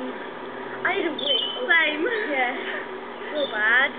I need a wig. Same. Yeah. Real bad.